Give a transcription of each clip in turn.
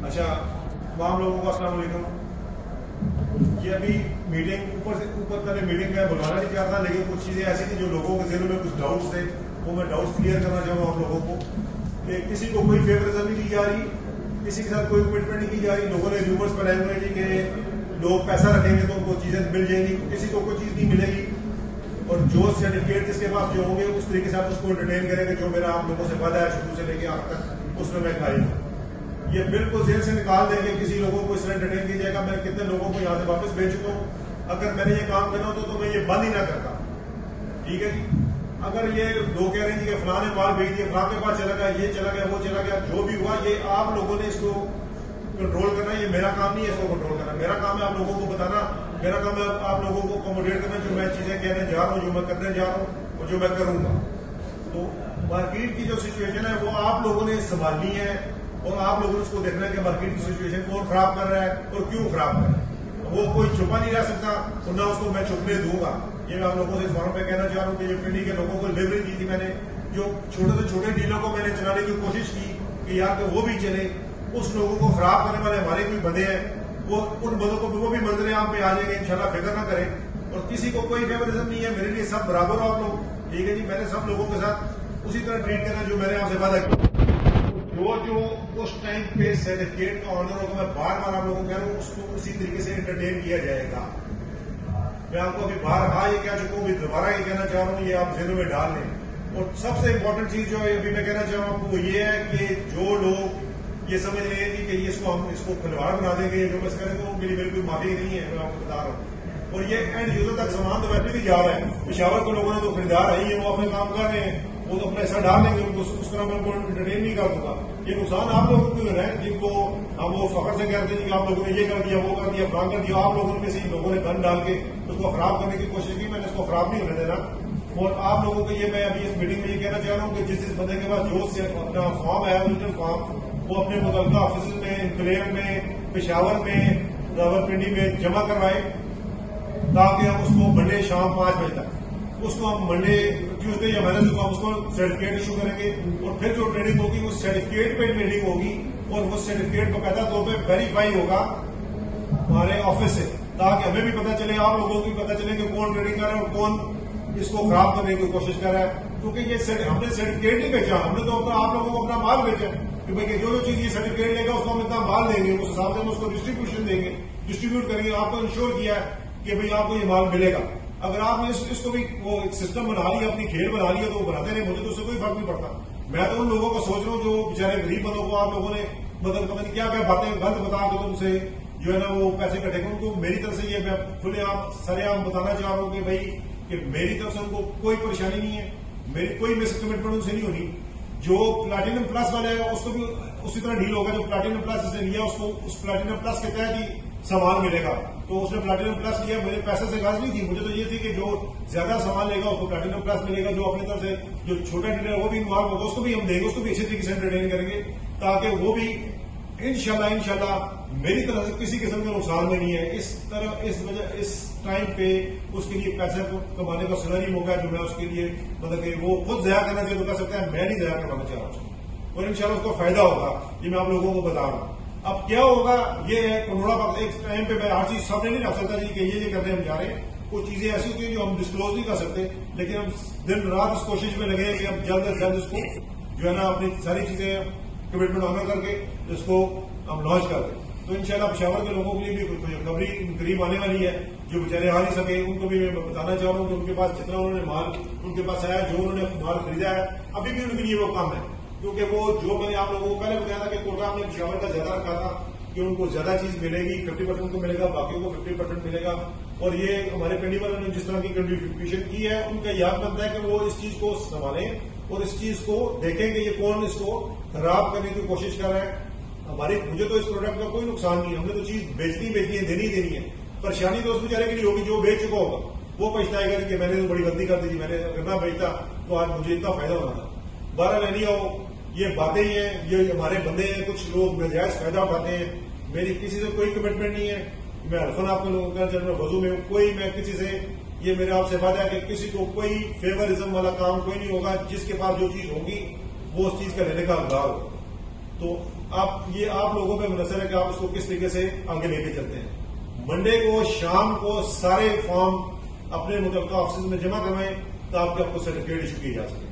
अच्छा तमाम लोगों को वालेकुम। ये अभी मीटिंग ऊपर से ऊपर पहले मीटिंग में बुलाना नहीं चाहता, लेकिन कुछ चीज़ें ऐसी थी जो लोगों के जहनों में कुछ डाउट्स थे, वो मैं डाउट्स क्लियर करना चाहूँगा आप लोगों को कि किसी को कोई फेवरिज्म नहीं दी जा रही, किसी के साथ कोई कमिटमेंट नहीं की जा रही, लोगों ने रूमर्स बनाए हुए हैं कि लोग पैसा रखेंगे तो उनको चीज़ें मिल जाएँगी, किसी को कोई चीज़ नहीं मिलेगी। और जो सर्टिफिकेट जिसके पास जो होंगे, उस तरीके से आप उसको एंटरटेन करेंगे जो मेरा आप लोगों से वादा है शुरू से लेके आप तक, उसमें मैं खाई ये बिल्कुल जेल से निकाल देंगे, किसी लोगों को इस तरह एंटरटेन किया जाएगा। मैं कितने लोगों को यहाँ से वापस भेज? चुका हूँ अगर मैंने ये काम करना होता तो मैं ये बंद ही ना करता। ठीक है जी? अगर ये दो कह रहे हैं कि फलां ने माल भेज दिया फलां के पास चला गया, ये चला गया, वो चला गया, जो भी हुआ, ये आप लोगों ने इसको कंट्रोल करना, ये मेरा काम नहीं है इसको कंट्रोल करना। मेरा काम है आप लोगों को बताना, मेरा काम है आप लोगों को अकोमोडेट करना, जो मैं चीज़ें कहने जा रहा हूँ, जो मैं करने जा रहा हूँ, और जो मैं करूँगा। तो मार्केट की जो सिचुएशन है, वो आप लोगों ने संभालनी है। और आप लोगों ने उसको देखना है कि मार्केट की सिचुएशन कौन खराब कर रहा है और क्यों खराब कर रहा है? वो कोई छुपा नहीं रह सकता और ना उसको मैं छुपने दूँगा। ये मैं आप लोगों से इस फॉरम पे कहना चाह रहा हूँ कि ये पिंडी के लोगों को लेवरेज दी थी मैंने, जो छोटे से छोटे डीलर को मैंने चलाने की कोशिश की कि यार कि वो भी चले। उस लोगों को खराब करने वाले हमारे कोई बंदे हैं। वो उन बंदों को वो भी मंजरे आप पे आ जाएँगे, इंशाल्लाह फ़िक्र ना करें। और किसी को कोई फेवरिज्म नहीं है, मेरे लिए सब बराबर हो आप लोग। ठीक है जी, मैंने सब लोगों के साथ उसी तरह ट्रीट करना जो मैंने आपसे वादा किया। जो जो उस टाइम पे सर्टिफिकेट का ऑनर होगा मैं बार बार आप लोगों को कह रहा हूँ, उसको उसी तरीके से एंटरटेन किया जाएगा। मैं आपको अभी बार हाँ ये कह चुका हूँ दोबारा ये कहना चाह रहा हूँ, ये आप जेलों में डाल लें। और सबसे इंपॉर्टेंट चीज़ जो है, अभी मैं कहना चाह रहा हूँ आपको, ये है कि जो लोग ये समझ रहे हैं कि इसको हम, इसको खिलवाड़ बना देंगे, जो बस करेंगे वो मेरी बिल्कुल माफ़ी नहीं है, मैं आपको बता रहा हूँ। और ये एंड यूज़र तक सामान तो वैसे भी जा रहा है। पिशावर के लोगों ने तो खरीदार है, वो अपने काम कर रहे हैं। वो तो अपना ऐसा डाल देंगे, उनको उस तरह मैं उनको एंटरटेन नहीं कर दूँगा। ये नुकसान आप लोगों को है, जिनको हम वो फखर से कहते हैं कि आप लोगों ने ये कर दिया, वो कर दिया, फलां कर दिया, आप लोगों में से लोगों ने गन डाल के उसको खराब करने की कोशिश की, मैंने उसको खराब नहीं होने देना। और आप लोगों को ये मैं अभी इस मीटिंग में ये कहना चाह रहा हूँ कि जिस जिस बंदे के पास जो से अपना फॉर्म है ओरिजिनल फॉर्म वो अपने मुतल ऑफ़िस में इंक्लेव में, पेशावर में, रावलपिंडी में जमा करवाए। ताकि हम उसको मंडे शाम पाँच बजे तक, उसको हम मंडे ट्यूजडे या वेनसडे को हम उसको सर्टिफिकेट इशू करेंगे, और फिर जो ट्रेनिंग होगी उस सर्टिफिकेट पे ट्रेनिंग होगी, और वो सर्टिफिकेट को पैदा तौर पर वेरीफाई होगा हमारे ऑफ़िस से, ताकि हमें भी पता चले, आप लोगों को भी पता चले कि कौन ट्रेनिंग कर रहा है और कौन इसको खराब करने की कोशिश कर रहा है। क्योंकि ये हमने सर्टिफिकेट नहीं बेचा हमने तो अपना, आप लोगों को अपना माल बेचा कि भाई जो जो चीज़ ये सर्टिफिकेट लेगा, उसको हम इतना माल देंगे, उस हिसाब से हम उसको डिस्ट्रीब्यूशन देंगे डिस्ट्रीब्यूट करेंगे, आपको इंश्योर किया है। कि भाई आपको ये माल मिलेगा। अगर आपने इस, इसको भी वो सिस्टम बना लिया अपनी खेल बना लिया तो वो बनाते रहे मुझे तो उससे कोई फ़र्क नहीं पड़ता। मैं तो उन लोगों को सोच रहा हूँ जो बेचारे गरीब बंदों को आप लोगों ने मतलब पता नहीं क्या क्या बातें गलत बता के तुमसे जो है ना वो पैसे कटेंगे उनको मेरी तरफ़ से ये मैं खुले आप सरे आम बताना चाह रहा हूँ कि भाई कि मेरी तरफ़ से उनको कोई परेशानी नहीं है। मेरी कोई मिस कमिटमेंट उनसे नहीं होनी। जो प्लाटिनम प्लस वाले है उसको भी उसी तरह डील होगा। जो प्लाटिनम प्लस जिसने लिया उसको उस प्लाटिनम प्लस के तहत ही सामान मिलेगा। तो उसने प्लेटिनम प्लस लिया मेरे पैसे से गाज नहीं थी, मुझे तो ये थी कि जो ज़्यादा सामान लेगा, उसको प्लेटिनम प्लस मिलेगा, जो अपनी तरफ़ से जो छोटा डीलर वो भी इन्वॉल्व होगा, उसको भी हम देंगे, उसको भी अच्छे तरीके से एंटरटेन करेंगे, ताकि वो भी इनशाला इनशाला मेरी तरफ़ से किसी किस्म का नुकसान में नहीं है। इस तरह इस वजह, इस टाइम पे उसके लिए पैसे कमाने का सुनहरी मौका है जो मैं उसके लिए मतलब कि वो खुद जया करना चाहिए तो कर सकता है, मैं नहीं जया करवाना चाह रहा हूँ और इनशाला उसको फ़ायदा होगा, ये मैं आप लोगों को बता रहा हूँ। अब क्या होगा? ये है कनोड़ा बाग एक टाइम पे मैं हर चीज़ सामने नहीं रख सकता जी कि ये करते हम जा रहे हैं। कुछ चीज़ें ऐसी होती है जो हम डिस्क्लोज नहीं कर सकते, लेकिन हम दिन रात इस कोशिश में लगे कि हम जल्द अज जल्द इसको जो है ना, अपनी सारी चीज़ें कमिटमेंट ऑनर करके इसको हम लॉन्च कर दें। तो इंशाल्लाह पिशावर के लोगों के लिए भी कोई रिकवरी करीब आने वाली है, जो बेचारे आ नहीं सके, उनको भी मैं बताना चाह रहा हूँ कि उनके पास जितना उन्होंने माल, उनके पास आया, जो उन्होंने माल खरीदा है, अभी भी उनके लिए वो कम है। क्योंकि वो जो मैंने आप लोगों को पहले बताया था कि कोटा हमने पिशावर का ज़्यादा रखा था कि उनको ज़्यादा चीज़ मिलेगी फिफ्टी परसेंट उनको मिलेगा बाकी को फिफ्टी परसेंट मिलेगा। और ये हमारे पिंडी वालों ने जिस तरह की कंट्रीब्यूशन की है, उनका याद बनता है कि वो इस चीज़ को संभालें और इस चीज़ को देखें कि ये कौन इसको खराब करने की कोशिश कर रहा है। हमारी, मुझे तो इस प्रोडक्ट का कोई नुकसान नहीं है। हमने तो चीज़ बेचनी बेचनी है, देनी देनी है। परेशानी तो उस बेचारे के लिए होगी, जो बेच चुका होगा। वो पछताएगा कि मैंने तो बड़ी गलती कर दी थी, मैंने अगर ना बेचता तो आज मुझे इतना फ़ायदा होना था। बारह नहीं आओ ये बातें ही हैं ये हमारे बंदे हैं, कुछ लोग नजायज फ़ायदा उठाते हैं। मेरी किसी से कोई कमिटमेंट नहीं है मैं हल्फन आपको लोगों का जब मैं वज़ू में कोई मैं किसी से, ये मेरे आपसे वादा है कि किसी को कोई फेवरिज्म वाला काम कोई नहीं होगा, जिसके पास जो चीज़ होगी, वो उस चीज़ का लेने का हकदार हो। तो आप, ये आप लोगों पर मुनसर है कि आप उसको किस तरीके से आगे लेके चलते हैं। मंडे को, शाम को सारे फॉर्म अपने मुतल ऑफ़िस में जमा करवाएँ, ताकि आपको सर्टिफिकेट इशू किए जा सके।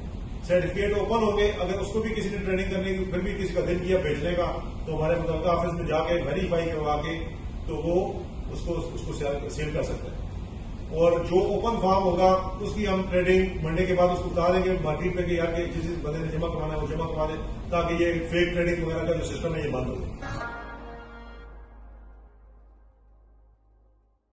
सर्टिफिकेट ओपन हो गए अगर उसको भी किसी ने ट्रेनिंग करने की, फिर भी किसी का दिल किया बेचने का तो हमारे मुतल ऑफ़िस में जाके वेरीफाई करवा के तो वो उसको उसको सेल कर सकते हैं। और जो ओपन फार्म होगा, उसकी हम ट्रेडिंग मंडे के बाद उसको बता देंगे मार्केट में कि यार जिस बंदे ने जमा करवाना है, वो जमा करवा दे, ताकि ये फेक ट्रेडिंग वगैरह का जो सिस्टम है, ये बंद हो जाए।